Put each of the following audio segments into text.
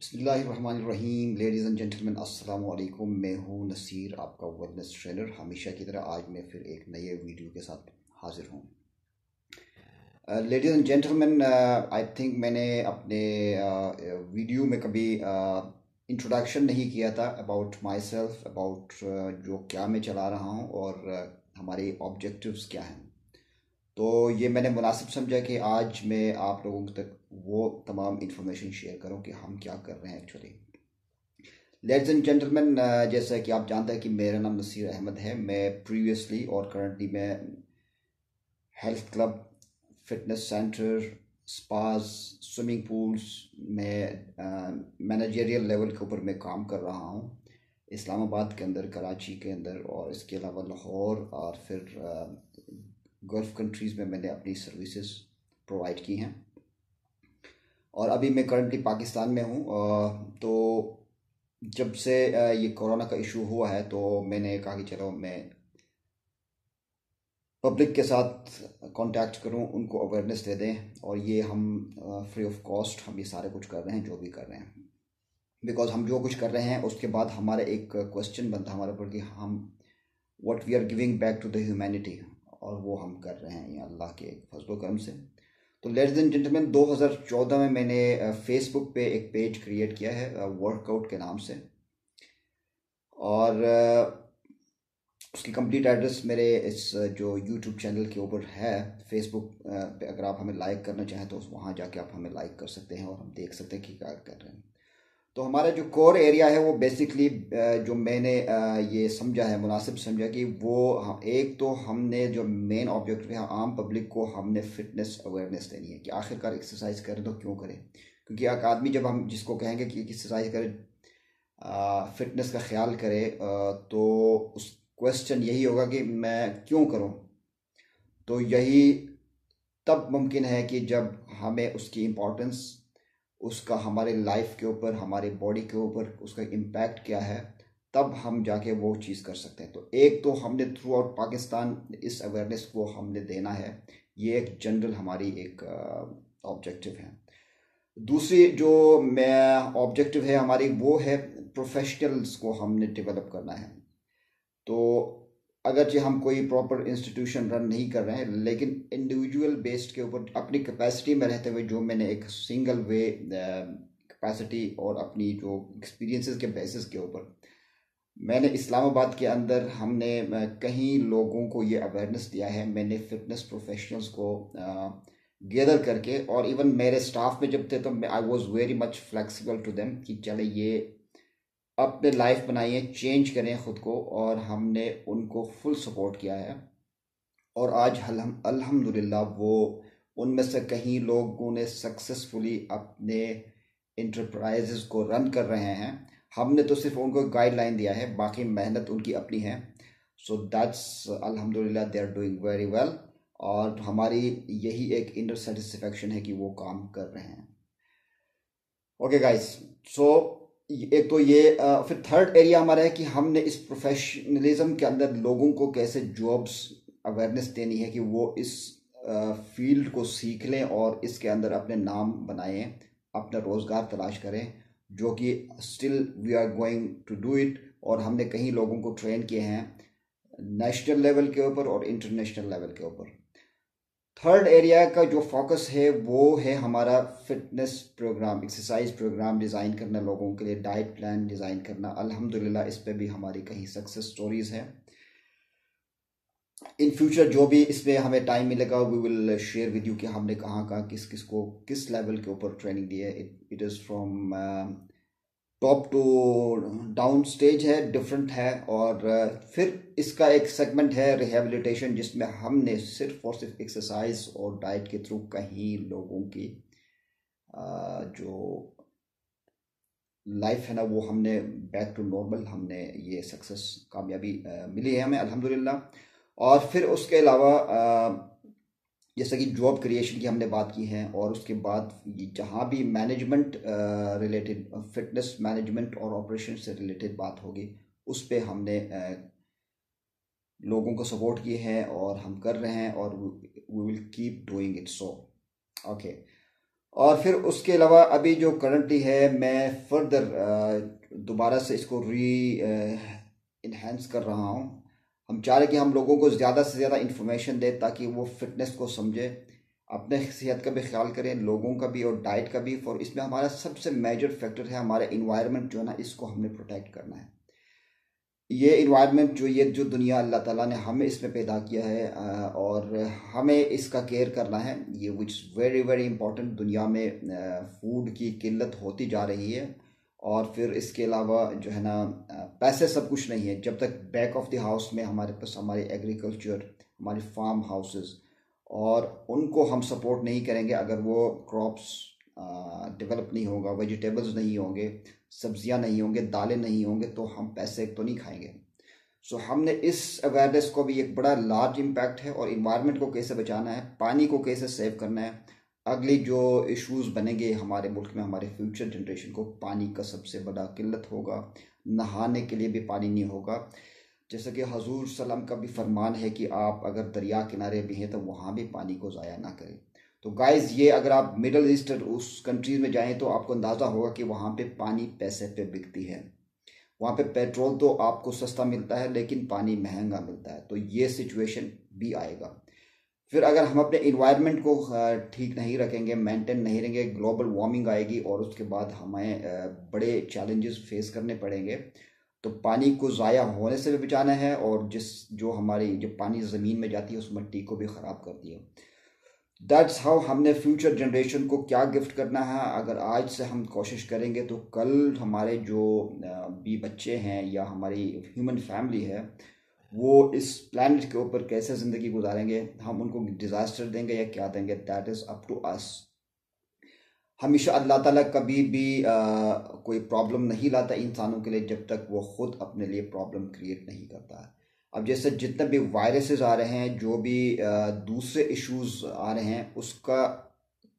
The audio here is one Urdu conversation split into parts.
بسم اللہ الرحمن الرحیم۔ لیڈیز اینڈ جینٹلمین السلام علیکم۔ میں ہوں نصیر، آپ کا ویلنس ٹرینر ہمیشہ کی طرح آج میں پھر ایک نئے ویڈیو کے ساتھ حاضر ہوں۔ Ladies and gentleman I think میں نے اپنے uh, ویڈیو میں کبھی uh, انٹروڈکشن نہیں کیا تھا اباؤٹ مائی سیلف اباؤٹ جو کیا میں چلا رہا ہوں اور uh, ہمارے آبجیکٹیوز کیا ہیں۔ تو یہ میں نے مناسب سمجھا کہ آج میں آپ لوگوں تک وہ تمام انفارمیشن شیئر کروں کہ ہم کیا کر رہے ہیں ایکچولی لیڈز اینڈ جینٹلمین جیسا کہ آپ جانتے ہیں کہ میرا نام نصیر احمد ہے. میں پریویسلی اور کرنٹلی میں health club fitness centre spas swimming pools میں مینیجریل لیول کے اوپر میں کام کر رہا ہوں. اسلام آباد کے اندر، کراچی کے اندر اور اس کے علاوہ لاہور اور پھر گلف کنٹریز میں میں نے اپنی سروسز پرووائڈ کی ہیں۔ اور ابھی میں کرنٹلی پاکستان میں ہوں تو جب سے یہ کورونا کا ایشو ہوا ہے، تو میں نے کہا کہ چلو میں پبلک کے ساتھ کانٹیکٹ کروں، ان کو اویئرنیس دے دیں، اور یہ ہم فری آف کاسٹ ہم یہ سارے کچھ کر رہے ہیں، جو بھی کر رہے ہیں۔ بیکاز ہم جو کچھ کر رہے ہیں، اس کے بعد ہمارا ایک کوشچن بنتا ہے ہمارے اوپر کہ ہم what we are giving back to the humanity اور وہ ہم کر رہے ہیں اللہ کے فضل و کرم سے۔ تو لیڈیز اینڈ جینٹلمین دو ہزار چودہ میں میں نے فیس بک پہ ایک پیج کریٹ کیا ہے ورک آؤٹ کے نام سے۔ اور اس کی کمپلیٹ ایڈریس میرے اس جو یوٹیوب چینل کے اوپر ہے فیس بک پہ اگر آپ ہمیں لائک کرنا چاہیں تو وہاں جا کے آپ ہمیں لائک کر سکتے ہیں اور ہم دیکھ سکتے ہیں کہ کیا کر رہے ہیں۔ تو ہمارا جو کور ایریا ہے وہ بیسکلی جو میں نے یہ سمجھا ہے، مناسب سمجھا کہ وہ ایک تو ہم نے جو مین آبجیکٹ ہے، عام پبلک کو ہم نے فٹنس اویئرنیس دینی ہے کہ آخر کار ایکسرسائز کریں تو کیوں کریں؟ کیونکہ ایک آدمی جب ہم جس کو کہیں گے کہ ایکسرسائز کرے فٹنس کا خیال کرے تو اس کوشچن یہی ہوگا کہ میں کیوں کروں؟ تو یہی تب ممکن ہے کہ جب ہمیں اس کی امپورٹنس اس کا ہمارے لائف کے اوپر، ہمارے باڈی کے اوپر اس کا امپیکٹ کیا ہے، تب ہم جا کے وہ چیز کر سکتے ہیں۔ تو ایک تو ہم نے تھرو آؤٹ پاکستان اس اویئرنیس کو ہم نے دینا ہے۔ یہ ایک جنرل ہماری ایک آبجیکٹیو ہے۔ دوسری جو میں آبجیکٹیو ہے ہماری وہ ہے پروفیشنلز کو ہم نے ڈیولپ کرنا ہے۔ تو اگرچہ ہم کوئی پراپر انسٹیٹیوشن رن نہیں کر رہے ہیں، لیکن انڈیویجول بیسڈ کے اوپر اپنی کیپیسٹی میں رہتے ہوئے جو میں نے ایک سنگل وے کیپیسٹی اور اپنی جو ایکسپیرینسز کے بیسس کے اوپر میں نے اسلام آباد کے اندر ہم نے کہیں لوگوں کو یہ اویئرنیس دیا ہے، میں نے فٹنس پروفیشنلز کو گیدر کر کے اور ایون میرے سٹاف میں جب تھے تو I was very much flexible to them کہ چلے یہ اپنے لائف بنائیے چینج کریں خود کو اور ہم نے ان کو فل سپورٹ کیا ہے۔ اور آج الحمد للہ وہ ان میں سے کہیں لوگوں نے سکسیسفلی اپنے انٹرپرائزز کو رن کر رہے ہیں۔ ہم نے تو صرف ان کو گائیڈ لائن دیا ہے، باقی محنت ان کی اپنی ہے۔ سو دیٹس الحمد للہ they are doing very well اور ہماری یہی ایک انر سیٹسفیکشن ہے کہ وہ کام کر رہے ہیں۔ اوکے گائز سو ایک تو یہ پھر تھرڈ ایریا ہمارا ہے کہ ہم نے اس پروفیشنلزم کے اندر لوگوں کو کیسے جابس اویئرنیس دینی ہے کہ وہ اس فیلڈ کو سیکھ لیں اور اس کے اندر اپنے نام بنائیں، اپنا روزگار تلاش کریں، جو کہ still we are going to do it اور ہم نے کہیں لوگوں کو ٹرین کیے ہیں نیشنل لیول کے اوپر اور انٹرنیشنل لیول کے اوپر۔ تھرڈ ایریا کا جو فوکس ہے وہ ہے ہمارا fitness programme exercise programme design کرنا لوگوں کے لیے ڈائٹ پلان ڈیزائن کرنا۔ الحمدللہ اس پہ بھی ہماری کہیں سکسیس سٹوریز ہیں۔ ان فیوچر جو بھی اس میں ہمیں ٹائم ملے گا we will share with you کہ ہم نے کہاں کہاں کس کس کو کس لیول کے اوپر ٹریننگ دی ہے۔ It is from top to down stage ہے ڈفرنٹ ہے اور uh, پھر اس کا ایک سیگمنٹ ہے ریہیبلیٹیشن جس میں ہم نے صرف اور صرف ایکسرسائز اور ڈائٹ کے تھرو کہیں لوگوں کی uh, جو لائف ہے نا وہ ہم نے بیک ٹو نارمل ہم نے یہ سکسیس کامیابی uh, ملی ہے ہمیں الحمدللہ اور پھر اس کے علاوہ جیسا کہ جاب کریشن کی ہم نے بات کی ہے اور اس کے بعد جہاں بھی مینجمنٹ ریلیٹڈ فٹنس مینجمنٹ اور آپریشن سے ریلیٹڈ بات ہوگی، اس پہ ہم نے لوگوں کو سپورٹ کیے ہیں اور ہم کر رہے ہیں اور we will keep doing it so okay اور پھر اس کے علاوہ ابھی جو کرنٹلی ہے، میں فردر دوبارہ سے اس کو ری انہینس کر رہا ہوں۔ ہم چاہ رہے کہ ہم لوگوں کو زیادہ سے زیادہ انفارمیشن دیں تاکہ وہ فٹنس کو سمجھے، اپنے صحت کا بھی خیال کریں، لوگوں کا بھی اور ڈائٹ کا بھی، اور اس میں ہمارا سب سے میجر فیکٹر ہے ہمارا انوائرمنٹ جو ہے نا، اس کو ہم نے پروٹیکٹ کرنا ہے۔ یہ انوائرمنٹ جو، یہ جو دنیا اللہ تعالیٰ نے ہمیں اس میں پیدا کیا ہے اور ہمیں اس کا کیئر کرنا ہے، یہ وچ ویری ویری امپورٹنٹ دنیا میں فوڈ کی قلت ہوتی جا رہی ہے۔ اور پھر اس کے علاوہ جو ہے نا، پیسے سب کچھ نہیں ہے۔ جب تک بیک آف دی ہاؤس میں ہمارے پاس، ہماری ایگریکلچر ہماری فارم ہاؤسز اور ان کو ہم سپورٹ نہیں کریں گے، اگر وہ کراپس ڈیولپ نہیں ہوگا ویجیٹیبلز نہیں ہوں گے، سبزیاں نہیں ہوں گے، دالیں نہیں ہوں گے، تو ہم پیسے تو نہیں کھائیں گے۔ سو ہم نے اس اویئرنیس کو بھی ایک بڑا لارج امپیکٹ ہے اور انوائرمنٹ کو کیسے بچانا ہے، پانی کو کیسے سیو کرنا ہے اگلی جو ایشوز بنیں گے ہمارے ملک میں، ہمارے فیوچر جنریشن کو پانی کا سب سے بڑا قلت ہوگا۔ نہانے کے لیے بھی پانی نہیں ہوگا۔ جیسا کہ حضور سلم کا بھی فرمان ہے کہ آپ اگر دریا کنارے بھی ہیں تو وہاں بھی پانی کو ضائع نہ کریں۔ تو گائز یہ اگر آپ مڈل ایسٹر اس کنٹریز میں جائیں تو آپ کو اندازہ ہوگا کہ وہاں پہ پانی پیسے پہ بکتی ہے۔ وہاں پہ پیٹرول تو آپ کو سستا ملتا ہے، لیکن پانی مہنگا ملتا ہے۔ تو یہ سچویشن بھی آئے گا۔ پھر اگر ہم اپنے انوائرمنٹ کو ٹھیک نہیں رکھیں گے مینٹین نہیں رہیں گے گلوبل وارمنگ آئے گی اور اس کے بعد ہمیں بڑے چیلنجز فیس کرنے پڑیں گے، تو پانی کو ضائع ہونے سے بھی بچانا ہے اور جس جو ہماری جو پانی زمین میں جاتی ہے، اس مٹی کو بھی خراب کرتی ہے۔ دیٹس ہاؤ ہم نے فیوچر جنریشن کو کیا گفٹ کرنا ہے۔ اگر آج سے ہم کوشش کریں گے تو کل ہمارے جو بھی بچے ہیں یا ہماری ہیومن فیملی ہے وہ اس پلانٹ کے اوپر کیسے زندگی گزاریں گے، ہم ان کو ڈیزاسٹر دیں گے یا کیا دیں گے دیٹ از اپ ٹو اس ہمیشہ اللہ تعالیٰ کبھی بھی کوئی پرابلم نہیں لاتا انسانوں کے لیے جب تک وہ خود اپنے لیے پرابلم کریٹ نہیں کرتا۔ اب جیسے جتنے بھی وائرسز آ رہے ہیں، جو بھی دوسرے ایشوز آ رہے ہیں، اس کا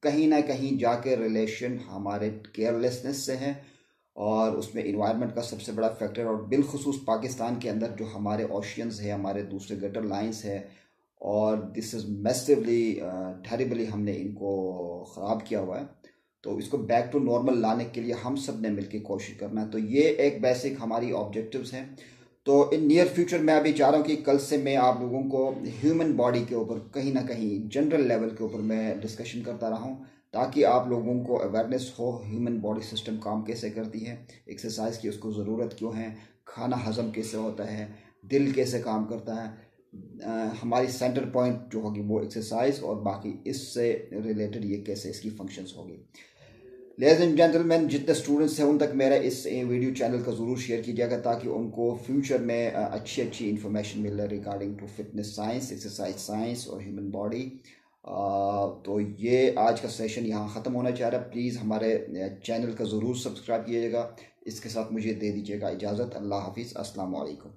کہیں نہ کہیں جا کے ریلیشن ہمارے کیئرلیسنس سے ہیں اور اس میں انوائرمنٹ کا سب سے بڑا فیکٹر اور بالخصوص پاکستان کے اندر جو ہمارے اوشینز ہیں، ہمارے دوسرے گٹر لائنز ہیں اور دس از میسولی ٹھریبلی ہم نے ان کو خراب کیا ہوا ہے۔ تو اس کو بیک ٹو نارمل لانے کے لیے ہم سب نے مل کے کوشش کرنا ہے۔ تو یہ ایک بیسک ہماری آبجیکٹیوز ہیں۔ تو ان نیئر فیوچر میں ابھی چاہ رہا ہوں کہ کل سے میں آپ لوگوں کو ہیومن باڈی کے اوپر کہیں نہ کہیں جنرل لیول کے اوپر میں ڈسکشن کرتا رہا ہوں۔ تاکہ آپ لوگوں کو اویئرنیس ہو ہیومن باڈی سسٹم کام کیسے کرتی ہے ایکسرسائز کی اس کو ضرورت کیوں ہے، کھانا ہضم کیسے ہوتا ہے، دل کیسے کام کرتا ہے ہماری سینٹر پوائنٹ جو ہوگی وہ ایکسرسائز اور باقی اس سے ریلیٹڈ یہ کیسے اس کی فنکشنز ہوگی۔ لیز اینڈ جینٹل مین جتنے اسٹوڈنٹس ہیں ان تک میرا اس ویڈیو چینل کا ضرور شیئر کیجیے گا تاکہ ان کو فیوچر میں اچھی اچھی انفارمیشن مل رہے regarding to fitness science exercise science اور ہیومن باڈی تو یہ آج کا سیشن یہاں ختم ہونا چاہ رہا ہے۔ پلیز ہمارے چینل کا ضرور سبسکرائب کیجیے گا۔ اس کے ساتھ مجھے دے دیجیے گا اجازت۔ اللہ حافظ۔ السلام علیکم۔